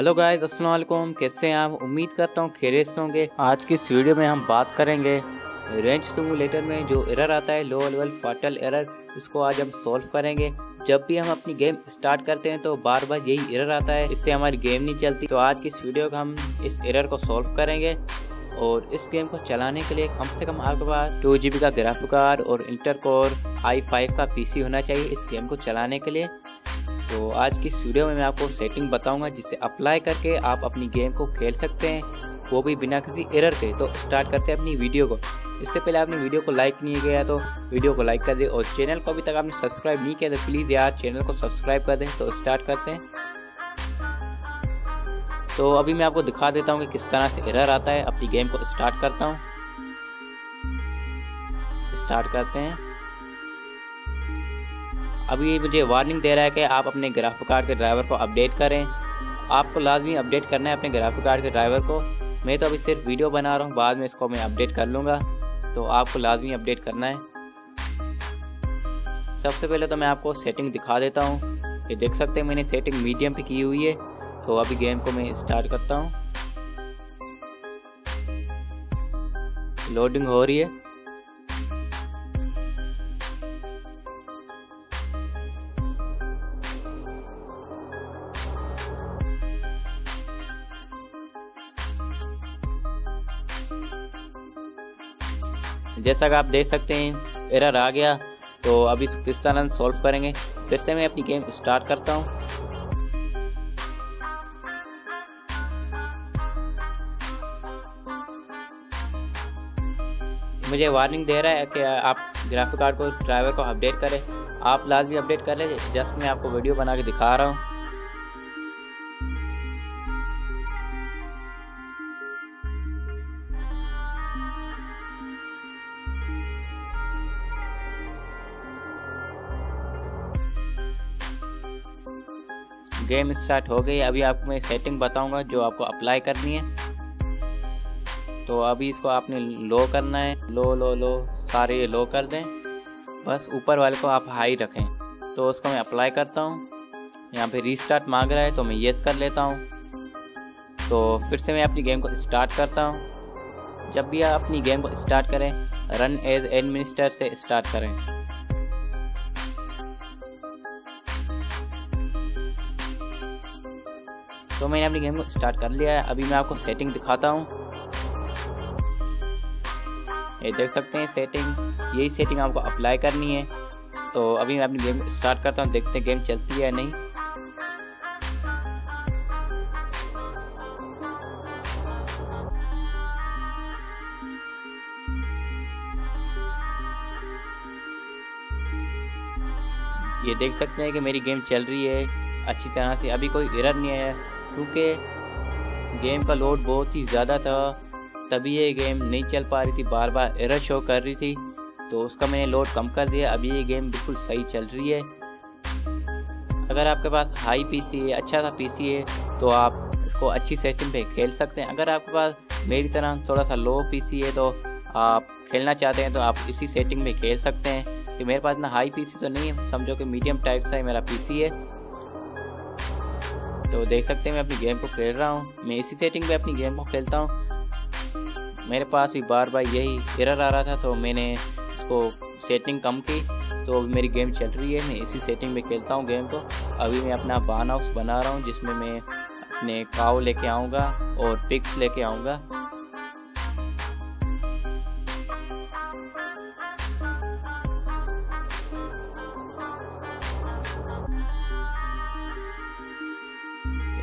Hello guys, अस्सलाम वालेकुम। कैसे हैं आप? उम्मीद करता हूँ से होंगे। आज की इस वीडियो में हम बात करेंगे रेंज सिमुलेटर में जो एरर आता है लो लेवल फाटल एरर इसको आज हम सॉल्व करेंगे। जब भी हम अपनी गेम स्टार्ट करते हैं तो बार बार यही एरर आता है। इससे हमारी गेम नहीं चलती। तो आज की इस वीडियो का हम इस एरर को सॉल्व करेंगे और इस गेम को चलाने के लिए कम से कम आपके पास टू जी का ग्राफिक कार्ड और इंटर कोर आई फाइव का पीसी होना चाहिए इस गेम को चलाने के लिए। तो आज की इस वीडियो में मैं आपको सेटिंग बताऊँगा जिससे अप्लाई करके आप अपनी गेम को खेल सकते हैं। वो भी बिना किसी एरर के। तो स्टार्ट करते हैं अपनी वीडियो को। इससे पहले आपने वीडियो को लाइक नहीं किया तो वीडियो को लाइक कर दे और चैनल को अभी तक आपने सब्सक्राइब नहीं किया तो प्लीज़ यार चैनल को सब्सक्राइब कर दें। तो स्टार्ट करते हैं। तो अभी मैं आपको दिखा देता हूँ कि किस तरह से एरर आता है। अपनी गेम को स्टार्ट करता हूँ। स्टार्ट करते हैं। अभी मुझे वार्निंग दे रहा है कि आप अपने ग्राफिक कार्ड के ड्राइवर को अपडेट करें। आपको लाजमी अपडेट करना है अपने ग्राफिक कार्ड के ड्राइवर को। मैं तो अभी सिर्फ़ वीडियो बना रहा हूँ, बाद में इसको मैं अपडेट कर लूँगा। तो आपको लाजमी अपडेट करना है। सबसे पहले तो मैं आपको सेटिंग दिखा देता हूँ। ये देख सकते हैं, मैंने सेटिंग मीडियम पे की हुई है। तो अभी गेम को मैं स्टार्ट करता हूँ। लोडिंग हो रही है। जैसा कि आप देख सकते हैं एरर आ गया। तो अभी किस तरह सॉल्व करेंगे? फिर से मैं अपनी गेम स्टार्ट करता हूँ। मुझे वार्निंग दे रहा है कि आप ग्राफिक कार्ड को ड्राइवर को अपडेट करें। आप लाजमी अपडेट कर लें जस्ट मैं आपको वीडियो बना के दिखा रहा हूँ। गेम स्टार्ट हो गई अभी आपको मैं सेटिंग बताऊँगा जो आपको अप्लाई करनी है। तो अभी इसको आपने लो करना है। लो लो लो सारे ये लो कर दें। बस ऊपर वाले को आप हाई रखें। तो उसको मैं अप्लाई करता हूँ। यहाँ पे रीस्टार्ट मांग रहा है तो मैं येस कर लेता हूँ। तो फिर से मैं अपनी गेम को स्टार्ट करता हूँ। जब भी आप अपनी गेम को स्टार्ट करें रन एज एडमिनिस्टर से स्टार्ट करें। तो मैंने अपनी गेम को स्टार्ट कर लिया है। अभी मैं आपको सेटिंग दिखाता हूँ। ये देख सकते हैं सेटिंग यही सेटिंग आपको अप्लाई करनी है। तो अभी मैं अपनी गेम स्टार्ट करता हूँ। देखते हैं गेम चलती है या नहीं। ये देख सकते हैं कि मेरी गेम चल रही है। अच्छी तरह से अभी कोई एरर नहीं आया। क्योंकि गेम का लोड बहुत ही ज़्यादा था, तभी ये गेम नहीं चल पा रही थी बार बार एरर शो कर रही थी तो उसका मैंने लोड कम कर दिया, अभी ये गेम बिल्कुल सही चल रही है। अगर आपके पास हाई पीसी है अच्छा सा पीसी है तो आप इसको अच्छी सेटिंग पे खेल सकते हैं। अगर आपके पास मेरी तरह थोड़ा सा लो पीसी है तो आप खेलना चाहते हैं तो आप इसी सेटिंग में खेल सकते हैं। कि मेरे पास ना हाई पीसी तो नहीं है, समझो कि मीडियम टाइप सा है मेरा पीसी है। तो देख सकते हैं मैं अपनी गेम को खेल रहा हूँ। मैं इसी सेटिंग में अपनी गेम को खेलता हूँ। मेरे पास भी बार बार यही एरर आ रहा था तो मैंने इसको सेटिंग कम की। तो अभी मेरी गेम चल रही है, मैं इसी सेटिंग में खेलता हूँ गेम को। अभी मैं अपना बान हाउस बना रहा हूँ, जिसमें मैं अपने काव लेके आऊँगा और पिक्स लेके आऊँगा।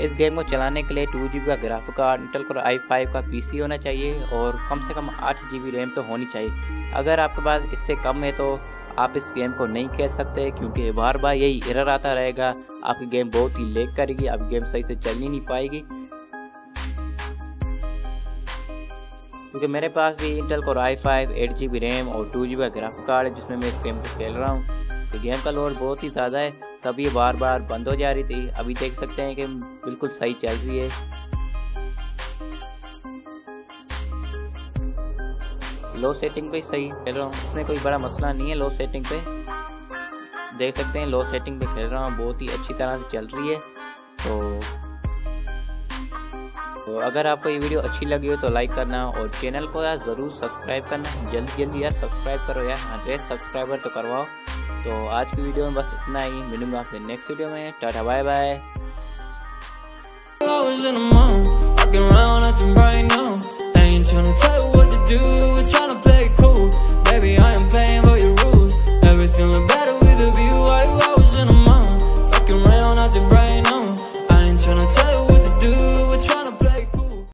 इस गेम को चलाने के लिए टू जी का graphic card Intel core I five का पीसी होना चाहिए और कम से कम आठ जी रैम तो होनी चाहिए। अगर आपके पास इससे कम है तो आप इस गेम को नहीं खेल सकते क्योंकि बार बार यही एरर आता रहेगा। आपकी गेम बहुत ही लेक करेगी, आपकी गेम सही से चल ही नहीं पाएगी। क्योंकि मेरे पास भी Intel core I five eight G B RAM और two G B graphic card है, जिसमें मैं इस गेम को खेल रहा हूँ। तो गेम का लोड बहुत ही ज़्यादा है। तब ये बार बार बंद हो जा रही थी। अभी देख सकते हैं कि बिल्कुल सही चल रही है। लो सेटिंग पे सही खेल रहा हूँ। इसमें कोई बड़ा मसला नहीं है लो सेटिंग पे। देख सकते हैं लो सेटिंग पे खेल रहा हूँ। बहुत ही अच्छी तरह से चल रही है। तो तो अगर आपको ये वीडियो अच्छी लगी हो तो लाइक करना और चैनल को यार ज़रूर सब्सक्राइब करना। जल्दी जल्दी यार सब्सक्राइब करो यार। हंड्रेड सब्सक्राइबर तो करवाओ। तो आज की वीडियो में बस इतना ही मिलूँगा आपसे नेक्स्ट वीडियो में tata bye bye Walking around acting right now. I ain't trying to tell you what to do. We're trying to